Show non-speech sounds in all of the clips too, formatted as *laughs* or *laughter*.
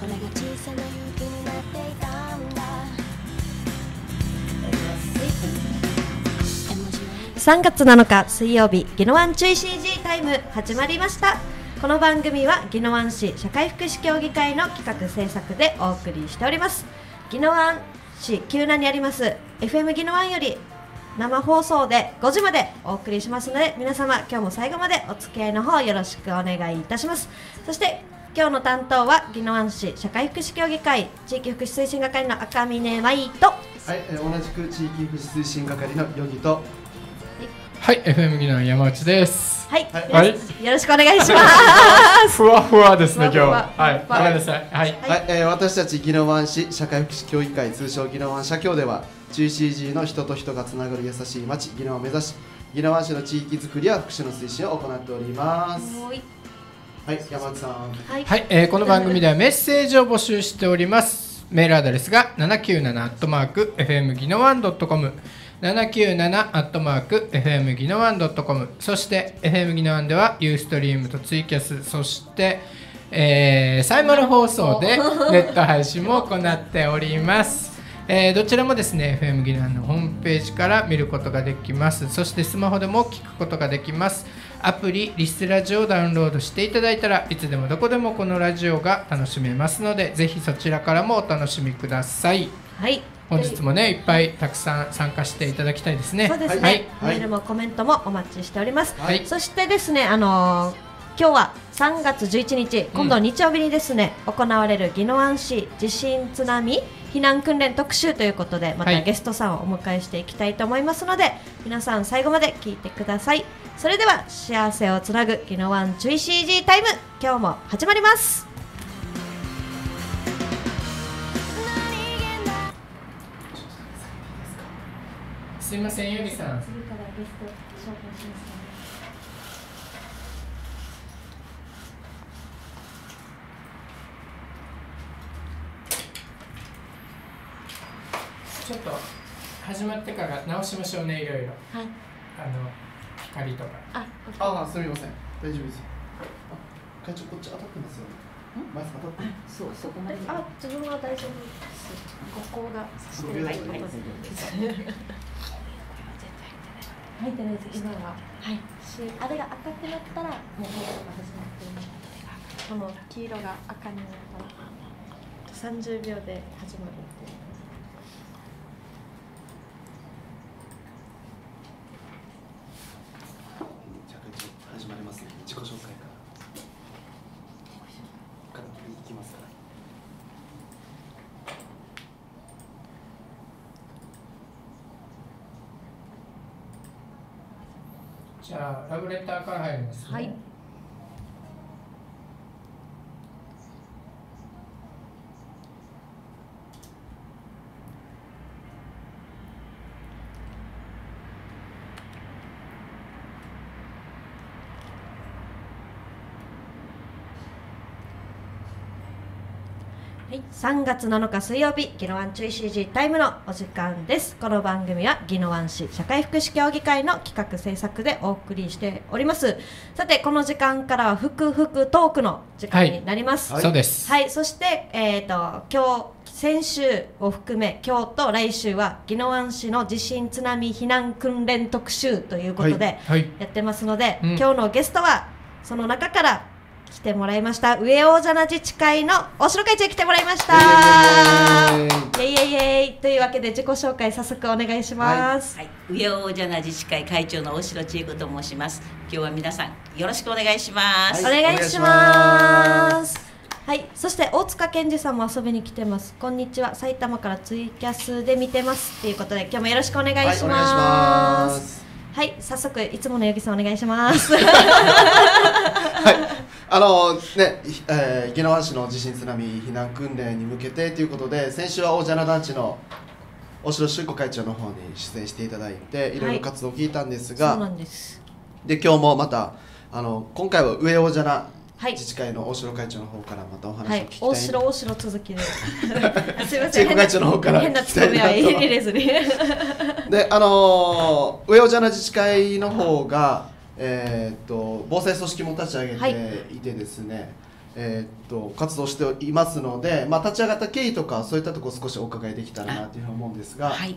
それが小さな勇気になっていたんだ3月7日水曜日ギノワン注意 CG タイム始まりました。この番組はギノワン市社会福祉協議会の企画制作でお送りしております。ギノワン市急南にあります FM ギノワンより生放送で5時までお送りしますので皆様今日も最後までお付き合いの方よろしくお願いいたします。そして今日の担当は宜野湾市社会福祉協議会地域福祉推進係の赤嶺舞と。はい、えー同じく地域福祉推進係のヨギと。はい、FM ギナ山内です。はい、はい。よろしくお願いします。*laughs* ふわふわですね、今日。ふわ。ふわは。い、ごめんなさい。はい。はい、えー私たち宜野湾市社会福祉協議会通称宜野湾社協では GCG の人と人がつながる優しい町宜野湾を目指し宜野湾市の地域づくりや福祉の推進を行っておりますはい山内さんはい、はい、えーこの番組ではメッセージを募集しております。メールアドレスが797アットマーク FM ギノワンドットコム。797アットマーク FM ギノワンドットコム。そして FM ギノワンではユーストリームとツイキャス、そして、えー、サイマル放送で *laughs* ネット配信も行っております。えーどちらもですね FM ギノワンのホームページから見ることができます。そしてスマホでも聞くことができます。アプリリスラジオをダウンロードしていただいたらいつでもどこでもこのラジオが楽しめますのでぜひそちらからもお楽しみください。はい、本日もねいっぱいたくさん参加していただきたいですねそうですね、はい。はい。メールもコメントもお待ちしております、はい。そしてですねあのー今日は3月11日今度日曜日にですね、行われる宜野湾市地震津波避難訓練特集ということでまたはい。ゲストさんをお迎えしていきたいと思いますので、皆さん最後まで聞いてください。それでは幸せをつなぐ宜野湾注意 CG タイム今日も始まります。すいませんゆりさん。次からゲスト紹介しますちょっと始まってから直しましょうねいろいろ。はい。あの光とか。あああすみません。大丈夫ですあ会長こっち当たってますよマイク当たってそう、そこまで。あ自分は大丈夫です。ここがさしてるはいということで入ってないです。今は。はい。しあれが赤くなったらもう放送が始まっていますこの黄色が赤になったら。30秒で始まるっていうじゃあ会長始まりますね自己紹介からからいきますからじゃあラブレターから入ります、ね、はい。はい、3月7日水曜日、宜野湾注意 CG タイムのお時間です。この番組は宜野湾市社会福祉協議会の企画制作でお送りしております。さて、この時間からはふくふくトークの時間になります。はい。そうです、はい、そして、えっ、と、今日、先週を含め、今日と来週は、宜野湾市の地震津波避難訓練特集ということで、はい。やってますので、うん。今日のゲストは、その中から来てもらいました、上王者な自治会の大城会長に来てもらいました。イエーイイエイイエイというわけで、自己紹介早速お願いします。はい、上尾王者な自治会会長の大城千恵子と申します。今日は皆さんよろしくお願いします。おはい願いします。はい、そして大塚健二さんも遊びに来てます。こんにちは、埼玉からツイキャスで見てますっていうことで、今日もよろしくお願いします。はいお願いしますはい、早速いつもの八木さんお願いします。はい、*laughs* あのね、いえー、宜野湾市の地震津波避難訓練に向けてということで、先週は大蛇名団地の大城修子会長の方に出演していただいて、いろいろ活動を聞いたんですが、そうなんで今日もまたあの今回は上大蛇名はい自治会の大城会長の方からまたおは話を聞き、たい、い大城大城続きで。*laughs* すいません。会長の方から変なツッコミは入れずに。であのー上尾ジャナ自治会の方が、えーっと防災組織も立ち上げはいていてですね、えーっと活動していますので、まあ、立ち上がった経緯とかそういったところを少しお伺いできたらなというふうに思うんですが、はい。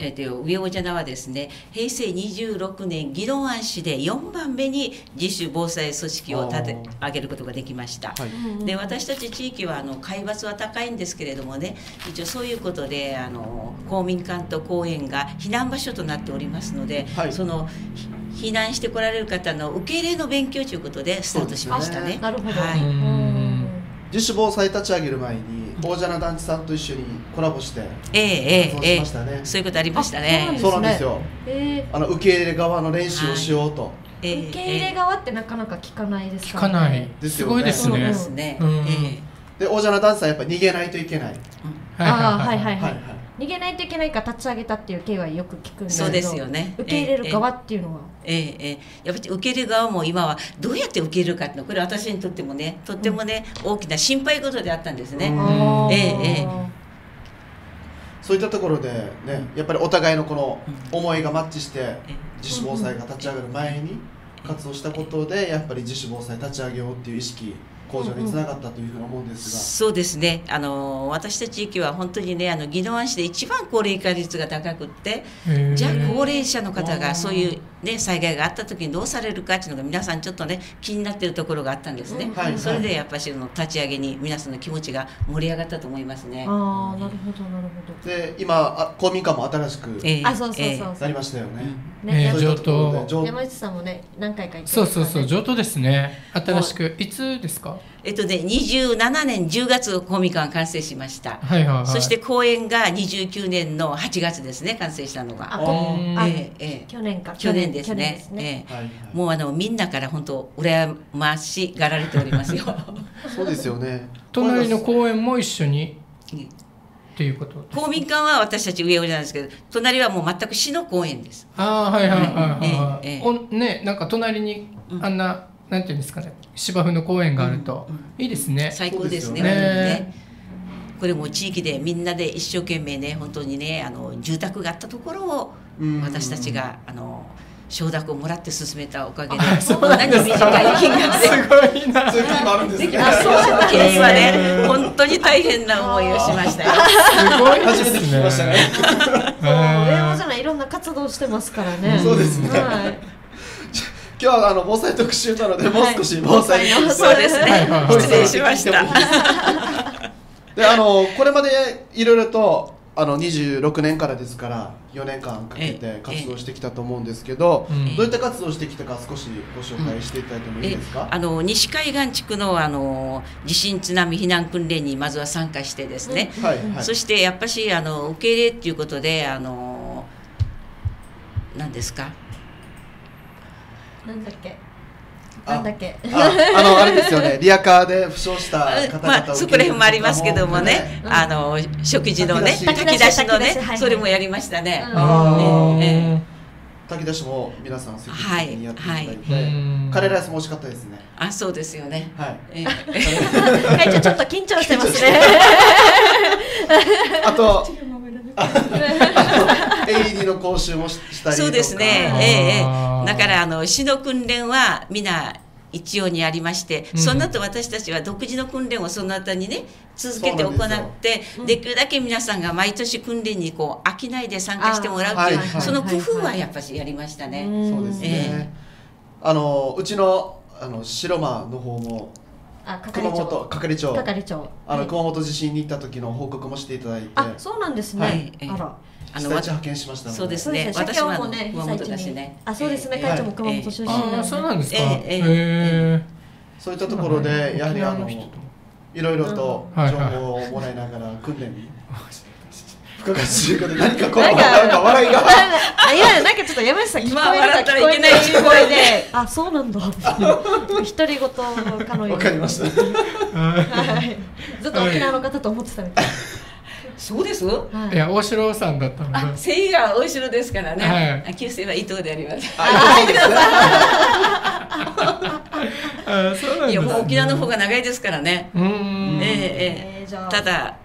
えー、と上尾ジャナはですね平成26年宜野湾市で4番目に自主防災組織を立て上げることができました。はいで私たち地域はあの海抜は高いんですけれどもね一応そういうことであの公民館と公園が避難場所となっておりますので、はいそのひ避難してこられる方の受け入れの勉強ということでスタートしましたね。なるほど。はいうん自主防災立ち上げる前に大蛇名団地さんと一緒にコラボしてええええええしましたね。そういうことありましたね。そうなんですよ。えあの受け入れ側の練習をしようと、ええー受け入れ側ってなかなか聞かないです聞か、かない。ですよね。すごいですね。で大蛇名団地さんやっぱ逃げないといけない、はいああはいはいはい、はいはい逃げないといけないから立ち上げたっていう経緯はよく聞くんですけどそうですよね。受け入れる側っていうのは、ええええ、やっぱり受け入れ側も今はどうやって受け入れるかっていうのこれ私にとってもねとってもね、大きな心配事であったんですね。うん。あーええ。えそういったところでねやっぱりお互いのこの思いがマッチして自主防災が立ち上がる前に活動したことでやっぱり自主防災立ち上げようっていう意識向上につながったというふうに思うん。ですが、そうですね。あの私たち地域は本当にねあの宜野湾市で一番高齢化率が高くってじゃあ高齢者の方がそういう、ね、災害があった時にどうされるかっていうのが皆さんちょっとね気になってるところがあったんですね、はいそれでやっぱりその立ち上げに皆さんの気持ちが盛り上がったと思いますね。あーなるほどなるほで今あ公民館も新しくええ。どあそうそうなりましたよね、ね、やえー上上山内さんもね何回か行ってそうそうそう上上等ですね。新しく。いつですか？えっとね、27年10月公民館が完成しました。はいはいはい。そして公演が29年の8月ですね、完成したのが。あええええ。去年か。去年です去年ねですね、えはいはい。えもうあのみんなから本当羨ましがられておりますよ。*laughs* そうですよね。隣の公園も一緒に？っていうこと公民館は私たち上尾なんですけど、隣はもう全く市の公園です。ああはいはいはいはい、ええええ。おねなんか隣にあんな、なんていうんですかね芝生の公園があると、いいですね。最高ですね。ね。これも地域でみんなで一生懸命ね本当にねあの住宅があったところをうん。私たちがあの承諾をもらって進めたおかげであそうこんなに短い金額ですごいな。そういう時もあるんですね。あそう経緯はね。本当に大変な思いをしましたよ。すごい初めて聞きましたね。上尾じゃないいろんな活動してますからね。そうですね。はい今日はあの防災特集なのでもう少し防災にはい *laughs* そうですね。はい失礼しました。*laughs* であのこれまでいろいろとあの26年からですから4年間かけて活動してきたと思うんですけど、うん。どういった活動をしてきたか少しご紹介していただいてもいいえですか、あの西海岸地区のあの地震津波避難訓練にまずは参加してですね、はいはい。そしてやっぱしあの受け入れっていうことであの何ですか？なんだっけ？あなんだっけ？ああのあれですよね。リアカーで負傷した方々をまあ、そこら辺もありますけどもね、うんあの食事のね炊炊き出しき出しのねそれもやりましたね。うんあー。えええ炊き出しも皆さん積極的にやっていただいて、はいはい。カレーライスも美味しかったですね。あそうですよね。はい。え *laughs* *laughs* 会長ちょっと緊張してますね。*laughs* あと AED の講習もししたりとかそうですね。ええええ。だからあの市の訓練は皆一様にありまして、うん。その後私たちは独自の訓練をその後にね続けて行ってできるだけ皆さんが毎年訓練にこう飽きないで参加してもらうっていう、あはいはいその工夫はやっぱしやりましたね。そうですね、え。あのうちのあの白間の方もあ係熊本長。係長。係長。あのはい。熊本地震に行った時の報告もしていただいて。あそうなんですはねい。あら。あの災地派遣しましたので。そうですそうですね。私は社協もね熊本だしね。あそうですね。ええ会長も熊本出身なんで。ああそうなんですか？ええへええそういったところでやはりあのいろいろとうん情報をもらいながら訓練に深かすることで何かこうなんか笑いが。あいやなんかちょっと山下さん聞こ今え笑ったらた聞こえいけない。声であそうなんだ。独り言かのようにわかりました。はい。ずっと沖縄の方と思ってたみたい。そうです？はい。いや大城さんだったのあで生意が大城ですからね、はい。あ旧姓は伊藤であります。あそうなんですね。いやもう沖縄の方が長いですからね、ええええ。ただ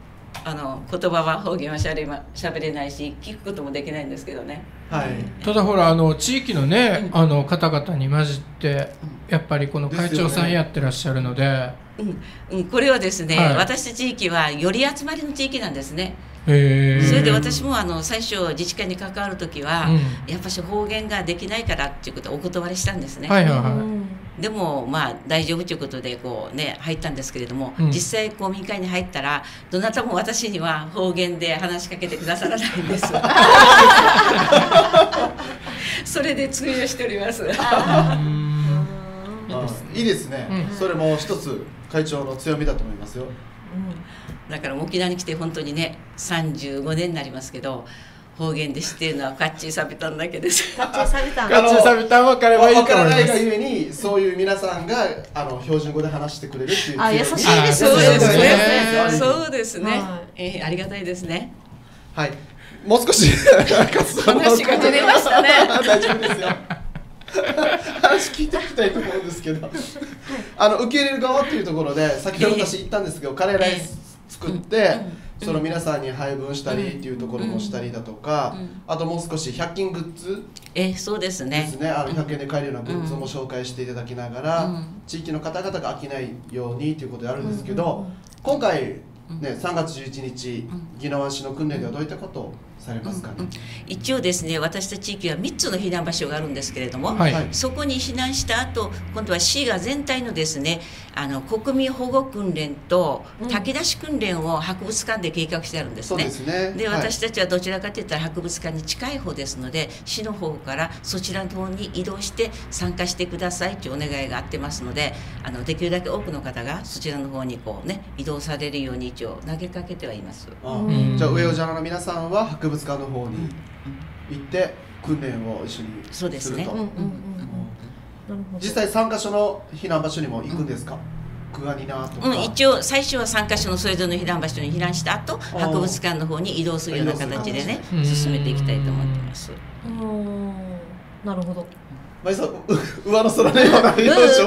あの言葉は方言はしゃべれましゃべれないし聞くこともできないんですけどね。はい。ただほらあの地域のね、あの方々に混じってやっぱりこの会長さんやってらっしゃるので。うん。うん、これはですね、はい。私たち地域はより集まりの地域なんですね、へえそれで私もあの最初自治会に関わる時は、うん。やっぱし方言ができないからっていうことをお断りしたんですね、はいはいはい、うんでもまあ大丈夫ということでこうね入ったんですけれども、うん。実際公民会に入ったらどなたも私には方言で話しかけてくださらないんです。*laughs* それで通用しております。いいですね、うん。それも一つ会長の強みだと思いますよ。だから沖縄に来て本当にね35年になりますけど方言で知っているのはカッチーサビタンだけです。カッチーサビタンあのガッチサビタン分かればいいわとからないがゆえにそういう皆さんがあの標準語で話してくれるっていうあ優しいですあね。そうですね。ねそうですね、はえーありがたいですね。はい。もう少し話がずれましたね。*laughs* 大丈夫ですよ。話聞いていきたいと思うんですけど。あの受け入れる側っていうところで先ほど私言ったんですけどカレーライス作ってその皆さんに配分したりっていうところもしたりだとかうん。あともう少し100均グッズえーそうですでねすね。あの100円で買えるようなグッズも紹介していただきながら、うん。地域の方々が飽きないようにということであるんですけど、今回、ね、3月11日宜野湾市の訓練ではどういったことをされますか？ね、一応ですね私たち地域は3つの避難場所があるんですけれども、はい、はい。そこに避難した後今度は市が全体のですねあの国民保護訓練とうん。炊き出し訓練を博物館で計画してあるんですそうね。ですね。ではい。私たちはどちらかといったら博物館に近い方ですので市の方からそちらの方に移動して参加してくださいというお願いがあってますのであのできるだけ多くの方がそちらの方にこうね移動されるように一応投げかけてはいます。じゃあ上尾寺の皆さんは博物館の方に行って訓練を一緒にそうですね。すると、うんうんうん。うん。なるほど実際3カ所の避難場所にも行くんですか、クアニナとか、うん、一応最初は3カ所のそれぞれの避難場所に避難した後ー博物館の方に移動するような形でねうん進めていきたいと思ってます。うん。なるほどまあ、そうう上の空のよ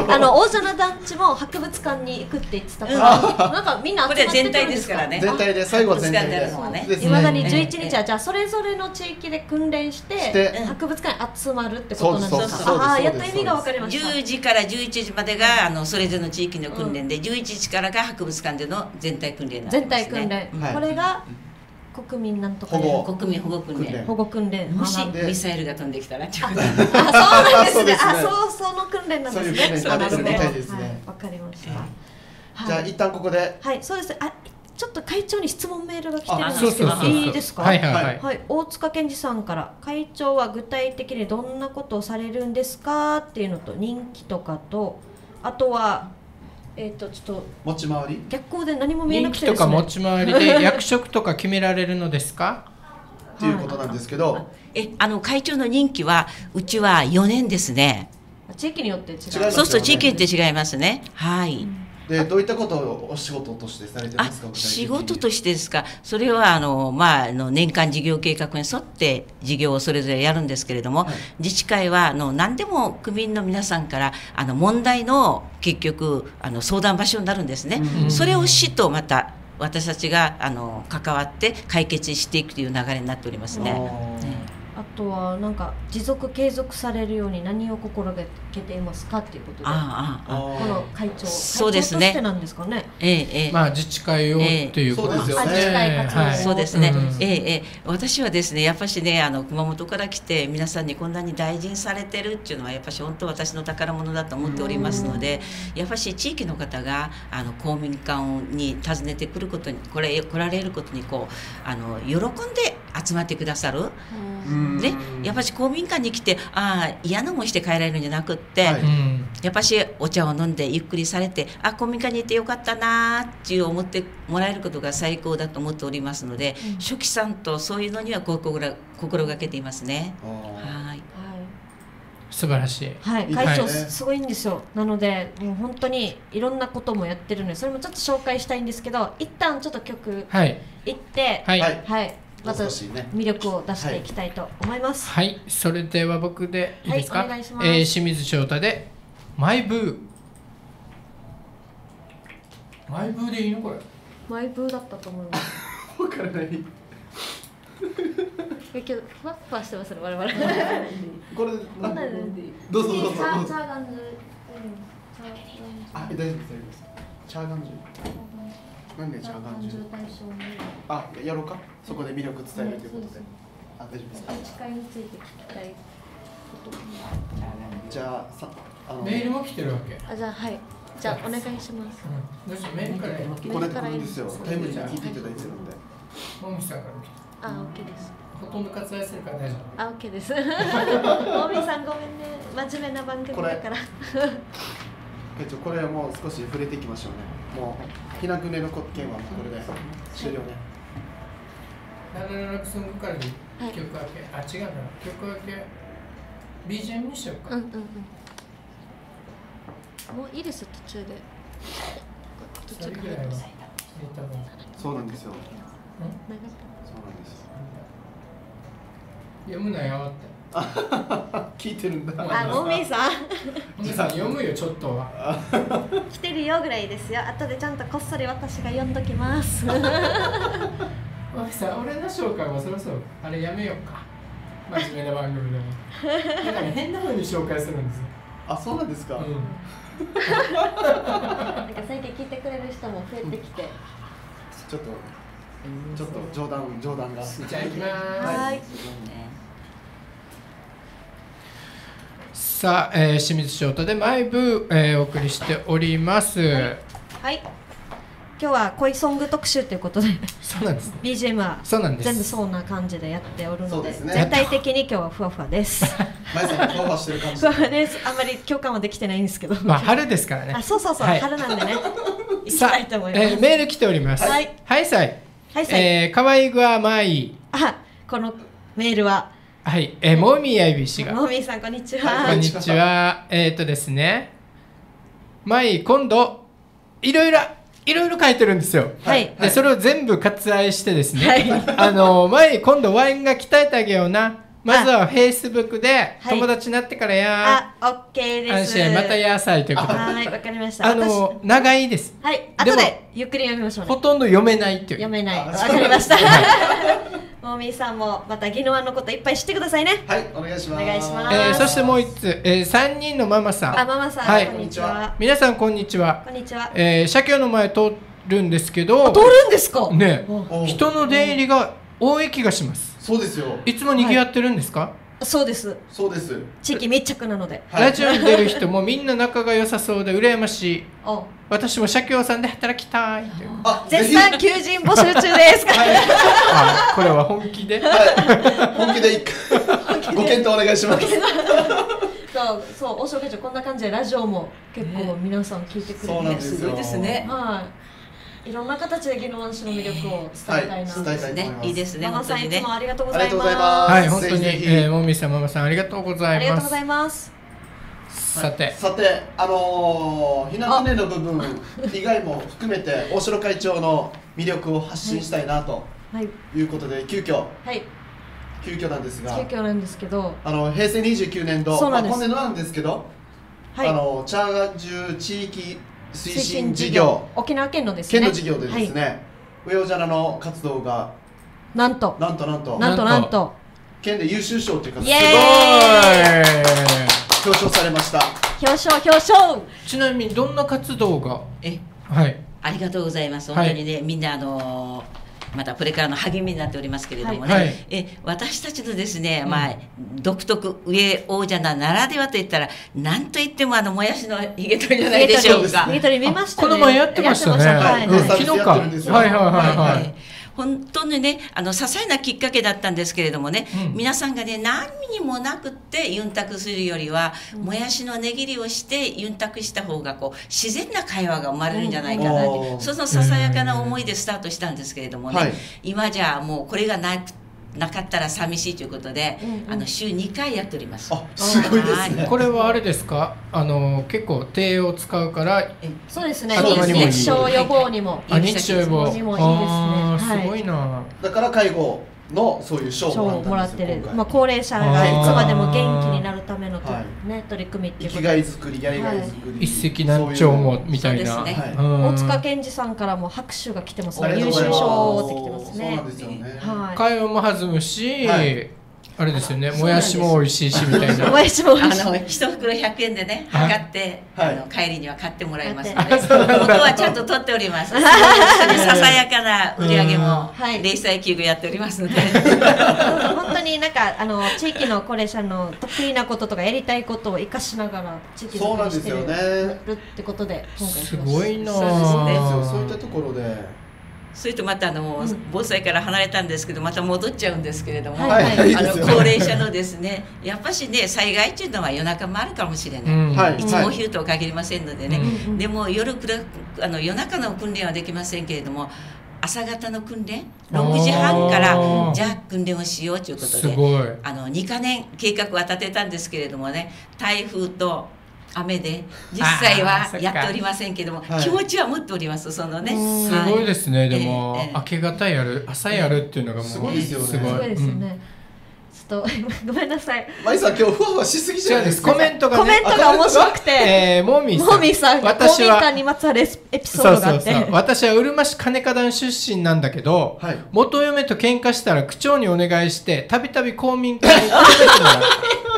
うんあの大蛇の団地も博物館に行くって言ってたから、なんかみんな集まってくるん全体ですからね。全体で最後は全体でいまだにね。11日はじゃあそれぞれの地域で訓練してして。博物館に集まるってことなんですか？そうですそうですああやっと意味が分かりました。10時から11時までがあのそれぞれの地域の訓練で、11時からが博物館での全体訓練になり全ます、ね、体訓練、はい。これが国民なんとか保護。国民保護訓練。保護訓練。もしミサイルが飛んできたらあそうなんですね。あそうその訓練なんですね。そうですね。はい。わかりました、じゃあ一旦ここで。はいそうです。あちょっと会長に質問メールが来てるんあです。けどいいですか？はいはい。はい、はい。はい、大塚健二さんから会長は具体的にどんなことをされるんですか？っていうのと人気とかとあとはえっ、とちょっと持ち回り？逆光で何も見えな人気とかくてですね。持ち回りで役職とか決められるのですか？っていうことなんですけど、えあの会長の任期はうちは4年ですね。地域によって違う違いますよね。そうすると地域って違いますね。はい、でどういったことをお仕事としてされてまあすか仕事としてですか？それはあの、まあ、あの年間事業計画に沿って事業をそれぞれやるんですけれども、はい。自治会はあの何でも区民の皆さんからあの問題の結局あの相談場所になるんですね、うんそれを市とまた私たちがあの関わって解決していくという流れになっておりますね。とはなんか持続継続されるように何を心がけていますかっていうことでああああこの会長そうですね。会長としてなんですかね。ええええ。まあ自治会をっていうことですね。そうですよね。あ自治会活動。はい。そうですね、うんええええ。私はですねやっぱしねあの熊本から来て皆さんにこんなに大事にされてるっていうのはやっぱし本当私の宝物だと思っておりますのでやっぱし地域の方があの公民館に訪ねてくることにこれ来られることにこうあの喜んで集まってくださる？うん。でやっぱし公民館に来てああ嫌な思いして帰られるんじゃなくって、はい。うん。やっぱしお茶を飲んでゆっくりされてあ公民館にいてよかったなーっていう思ってもらえることが最高だと思っておりますので、うん。初期さんとそういうのには心が心がけていますね。はい。素晴らしい。はい、会長ですごいんですよ。なのでもう本当にいろんなこともやってるのでそれもちょっと紹介したいんですけど一旦ちょっと曲はい。いってはい、はい。はい、またもう少しね魅力を出していきたいと思います。はい、それでは僕でいいですか？はいおえー清水翔太でマイブー。マイブーでいいのこれ？マイブーだったと思います。*laughs* わからない。*laughs* えけどふわっふわしてますね我々。*laughs* これあどうぞどうぞ。どうぞあ大丈夫です大丈夫です。チャーガンジュなんでチャーガンジュあやろうか？そこで魅力伝えるということで。あ大丈夫ですか？司会について聞きたいことじゃあさあのメールも来てるわけ、うん、あじゃあはい。じゃあお願いします。どうしようメールから。やこれ来るんですよ。タイムリーに聞いていただいてるんで。もみさんから来てあオッケーです。ほとんど割愛するから大丈夫。あオッケーです。*laughs* もみさんごめんね。真面目な番組だからえっとこれはもう少し触れていきましょうね。もうひなくねの件はもうこれで終了ね。776ソングからで曲分け、あ違うな。曲分け。BGM にしようか、うんうん。うんもういいです途中で。途中らいは入れた方が。そうなんですよ。長そうなんです。読むなよって *laughs* 聞いてるんだ。あもみさん。もみさん読むよちょっとは。*laughs* 来てるよぐらいですよ。後でちゃんとこっそり私が読んどきます。*laughs* もみさん俺の紹介もそろそろあれやめようか。真面目な番組でも。なんかね変な風に紹介するんですよ、あそうなんですか、うん。なんか最近聞いてくれる人も増えてきて。ちょっとちょっと冗談冗談が。じゃあ行きまーすはいさあ、えー、清水翔太でマイブー、えーお送りしております、はい。今日は恋ソング特集ということで。そうなんです BGM はそうなんです。全部そうな感じでやっておるのでそうですね。全体的に今日はふわふわです。*laughs* 前さんふわふわしてる感じふわふわですあんまり共感はできてないんですけど、まあ春ですからね。あそうそうそう、はい。春なんでね。*laughs* 行きたいと思います、ーメール来ております。はい。はいさい。はいさい、えー、かわいぐわまい。あこのメールははい、えー、もみやいびしがもみーさんこんにちは、はこんにちは。えっ、ー、とですね。まい、今度、いろいろ、いろいろ書いてるんですよ。はいで、それを全部割愛してですね。はいあの、まい、今度ワインが鍛えてあげような。まずはフェイスブックではい友達になってからや。あ、オッケーです。安心またやさいということで。はい、わかりました。あの、長いです。私、はい、後でゆっくり読みましょうね。ほとんど読めないっていう。読めない。あわかりました。もみーさんもまたギノワンのこといっぱい知ってくださいね。はいお願いしますお願いしますえーそしてもう一つ、えー、3人のママさん。あ、ママさん、はいこんにちは。皆さん、こんにちは。こんにちは。えー、社協の前通るんですけど、通るんですか？ね、お人の出入りが多い気がします。そうですよいつも賑わってるんですか、そうです。そうです地域密着なので。はいラジオに出る人もみんな仲が良さそうで羨ましい。お、私も社協さんで働きたいという。あ絶賛求人募集中です。あ、これは本気で？はい本気で一回ご検討お願いしますそう、そう、大正会長こんな感じでラジオも結構皆さん聞いてくれて、そうなんですよすごいですねはい。いろんな形でギノワン市の魅力を伝えたいな。はい伝えたいと思いねます。いいですねママさんいつもありがとうございます。ございます。はい、本当に、ぜひぜひ。えー、もみさん、ママさん、ありがとうございます。ありがとうござ。います。さて、さてあのー、ひな船の部分以外も含めて *laughs* 大城会長の魅力を発信したいなとはい、いうことで急遽。はい、急遽なんですが。急遽なんですけど、あの平成29年度。そうなんです。まあ、今年度なんですけど、はい。あのチャーガジュ地域推進事業。沖縄県のですね。県の事業でですね、はい。ウェオジャラの活動がなんと、なんとなんと。なんとなんと、県で優秀賞というかイエーイ。表彰されました。表彰表彰。ちなみにどんな活動が？え？はい。ありがとうございます。はい。本当にね、みんなあのーまたこれからの励みになっておりますけれどもね、はいはいえ私たちのですね、うんまあ独特上王者なならではといったら何といってもあのもやしのヒゲ取りじゃないでしょうか。ニトリ見ましたね。この前やってましたね。はいうんはい。はいはいはい。本当にねあの些細なきっかけだったんですけれどもね、うん。皆さんがね何にもなくってユンタクするよりは、もやしの値切りをしてユンタクした方がこう自然な会話が生まれるんじゃないかなって、うん。そのささやかな思いでスタートしたんですけれどもね、はい。今じゃあもうこれがなくなかったら寂しいということで、うんうん。あの週2回やっております。あすごいですね。これはあれですか？あの結構手を使うからそうですね。認知症予防にも。あ認知症予防にもいいですね。すごいな。だから介護のそういう賞賞ををももらってる。まあ、高齢者がいつまでも元気になるためのと、はいね、取り組みってい生きうこと。がい作りやりがい作り、一石何鳥もみたいな。そうですね。うん大塚健二さんからも拍手が来てます。ね優秀賞って来てますね。そうなんですよね、はい。会話も弾むし、はいあれですよね。もやしも美味しいしみたいな。*laughs* おやしも美あ味しい。の一袋100円でねはい。測って、はい。あの帰りには買ってもらいますの買で、元 *laughs* はちゃんと取っております。ささやかな売り上げも *laughs* 零細休業やっておりますので、本当になんかあの地域の高齢者の得意なこととかやりたいことを生かしながら地域そうなんですよね。るってことで今回すごいなそうですねそうですよ。そういったところでそれとまたあの、防災から離れたんですけど、また戻っちゃうんですけれども、はいはい。いいあの高齢者のですね、やっぱしね災害っていうのは夜中もあるかもしれない。うん。はい。いつもお昼とは限りませんのでね、でも夜くらあの夜中の訓練はできませんけれども朝方の訓練6時半からじゃあ訓練をしようということであの2か年計画は立てたんですけれどもね台風と雨で実際はやっておりませんけども、はい。気持ちは持っておりますそのね。うんすごいですね、はい。でも、ええ明け方やる朝やるっていうのがもうすごいですよね。すごい。ですようんね、ちょっと *laughs* ごめんなさい。マイさん今日ふわふわしすぎじ違うんでゃないですすかコメントがねコメントが面白くて、えー、モーミーさん。モーミーさん私は民館にまつわるエピソそうードがあって。そうそう私はうるま市金花団出身なんだけど、はい。元嫁と喧嘩したら区長にお願いしてたびたび公民館に連れてってもらった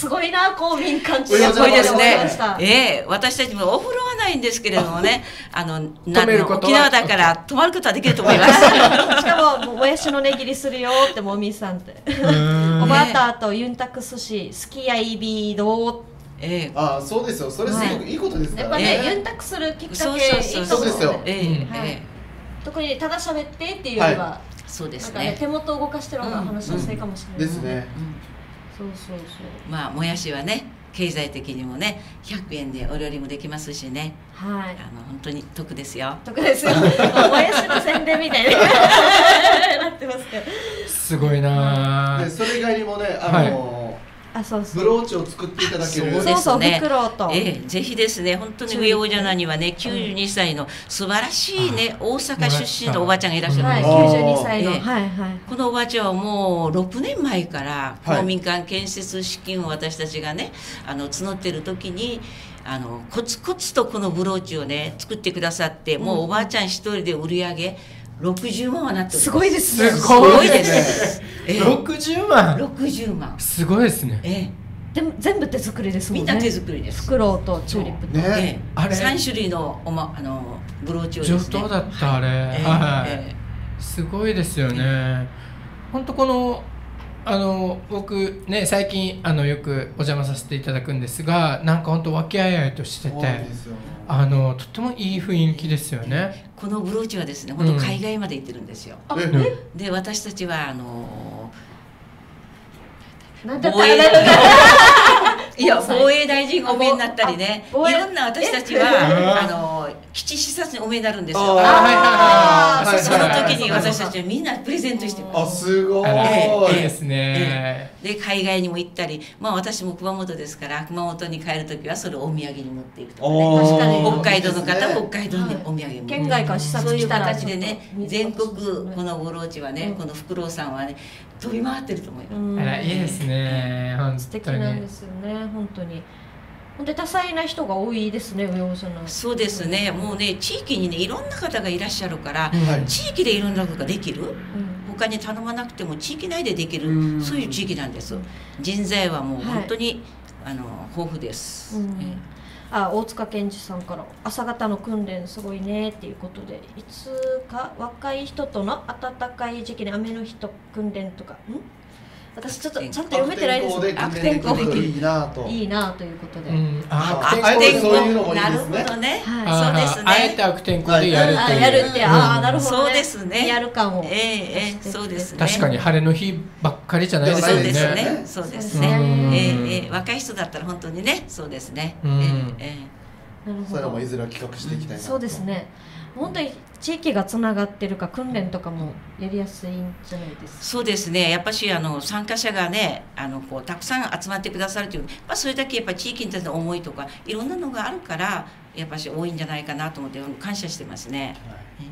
すごいな公民館お邪魔すごいですね。ました。ええ私たちもお風呂はないんですけれどもね、あの、沖縄だから泊まることはできると思います。*laughs* しかももうもやしの値切りするよってもみさんって。うん。おばたとユンタク寿司すき家イビードええ。ああそうですよ。それすごくいいことですからやっぱね、ええユンタクするきっかそうけそうですよ。ええうんはい。ええ。特にただ喋ってっていうよりは、はそうですなんかねね。手元を動かしてる方が話しやすいかもしれない、ですねそうそうそう。まあもやしはね、経済的にもね、100円でお料理もできますしね、はい。あの本当に得ですよ。得ですよ。*laughs* もやしの宣伝みたいに *laughs* なってますけど。すごいなでーそれ以外にもねあのあそうそう。ブローチを作っていただける。そうそうそうですね。袋と、ええ、ぜひですね、本当に上大ジャナにはね、92歳の素晴らしいね、大阪出身のおばちゃんがいらっしゃるんはい、です。あー92歳の、ええ。はいはい。このおばあちゃんはもう6年前からはい。公民館建設資金を私たちがねあの募ってる時にあのコツコツとこのブローチをね作ってくださって、もうおばあちゃん一人で売り上げ60万はなってす。すごいですね。すすごいでごいですす、ええ、60万。60万。すごいですね。ええ。でも全部手作りですもんね。みんな手作りです、袋とチューリップと、ね。ええ、あれ。3種類のお、ま、あのブローチをですね。上等だったあれ、ええ。はい、えすごいですよね。本当このあの僕ね最近あのよくお邪魔させていただくんですがなんか本当和気あいあいとしててですよあのとってもいい雰囲気ですよね。えこのブローチはですねうん。本当海外まで行ってるんですよ、あええ？で私たちはあのなんだった？防衛ら *laughs* いや防衛大臣がお見えになったりね。いあ防衛ろんな私たちえ？はあの基地視察にお見えになるんですよ。あー。はいあーはいはい。そのはい時に私たちはみんなプレゼントしてまあすごい。い。いですね、すで海外にも行ったり。まあ私も熊本ですから熊本に帰る時はそれをお土産に持っていくとかね。おー。確かに。北海道の方北海道にお土産に持って県外から視察そういう形でね全国こののゴローチはね、うん。このフクロウさんはね飛び回ってると思います、あらいいですね。本素敵なんですよね。本当に本当に多彩な人が多いですね上尾さんの。そうですね。もうね地域にねいろんな方がいらっしゃるから、はい。地域でいろんなことができる。うん。他に頼まなくても地域内でできるうん。そういう地域なんです。人材はもう本当に、あの豊富です、うん。えあ大塚健二さんから朝方の訓練すごいねっていうことでいつか若い人との暖かい時期に雨の日と訓練とかん？私ちょっとちゃんと読めてないです悪天候。でいいなと。いいなということで、うん、あ悪天候。そういうのもいいなるですね。ほどね、はいそうですね。あえて悪天候でやるあという。やるって、ああなるほど、ね、そうですね。やる感をええええそうですね。確かに晴れの日ばっかりじゃないですよそうですね。ね。そうですうねん。ええええ若い人だったら本当にねそうですね、うん。えええなるほどそういうのもいずれは企画していきたいなと。そうですね本当に地域がつながってるか訓練とかもやりやすいんじゃないですか？そうですね。やっぱしあの参加者がねあのこうたくさん集まってくださるという、まあ、それだけやっぱ地域に対する思いとかいろんなのがあるからやっぱし多いんじゃないかなと思って感謝してますね。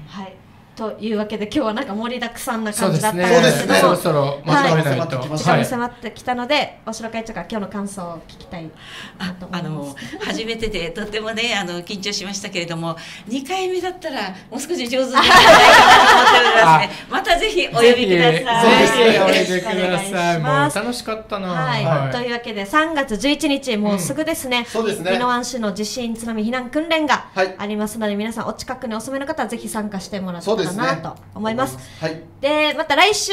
はいというわけで今日はなんか盛りだくさんな感じだったんですけどそろそろまとめないと、はい時間に迫ってきたので、お城会長から今日の感想を聞きたいなと思あいまのす。初めてでとってもねあの緊張しましたけれども2回目だったらもう少し上手にできないかなと思っておりますねまたぜひお呼びくださいぜひお呼びください。楽しかったな。はい、というわけで3月11日もうすぐですね、そうですね宜野湾市の地震津波避難訓練がはいありますので、皆さんお近くにお住まいの方はぜひ参加してもらったそうですねらなと思います。はい。でまた来週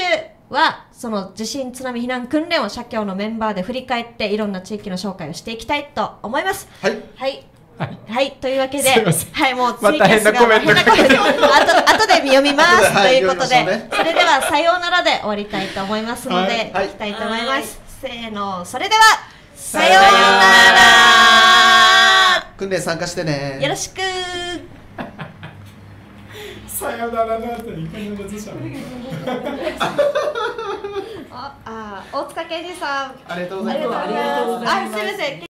はその地震津波避難訓練を社協のメンバーで振り返っていろんな地域の紹介をしていきたいと思います。はい。はい。はい。はい、というわけで、はい、もうまた。変なコメントが変なコメントあと後で読みます、はい。ということで、ね。それではさようならで終わりたいと思います。ので、はい。い、きたいと思います。せーの、それではさようさようなら。訓練参加してね。よろしく。さよならの後に必ずしゃべる。*laughs* あ、あ、大塚健二さん。ありがとうございますありがとうございます。あ、すみません。